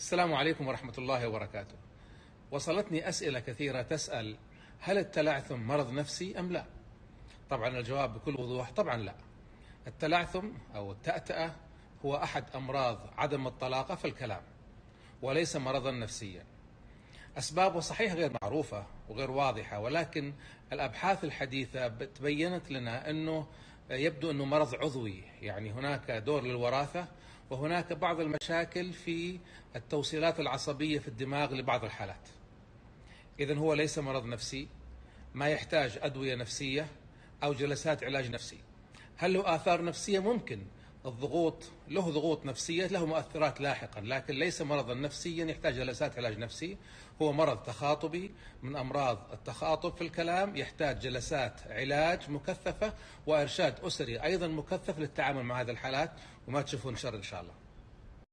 السلام عليكم ورحمة الله وبركاته. وصلتني أسئلة كثيرة تسأل هل التلعثم مرض نفسي أم لا؟ طبعا الجواب بكل وضوح طبعا لا. التلعثم أو التأتأة هو أحد أمراض عدم الطلاقة في الكلام وليس مرضا نفسيا. أسبابه صحيح غير معروفة وغير واضحة ولكن الأبحاث الحديثة تبينت لنا أنه يبدو أنه مرض عضوي. يعني هناك دور للوراثة وهناك بعض المشاكل في التوصيلات العصبية في الدماغ لبعض الحالات. إذا هو ليس مرض نفسي ما يحتاج أدوية نفسية أو جلسات علاج نفسي. هل له آثار نفسية؟ ممكن. الضغوط له ضغوط نفسية له مؤثرات لاحقا لكن ليس مرضا نفسيا يحتاج جلسات علاج نفسي. هو مرض تخاطبي من أمراض التخاطب في الكلام يحتاج جلسات علاج مكثفة وإرشاد أسري أيضا مكثف للتعامل مع هذه الحالات وما تشوفون شر إن شاء الله.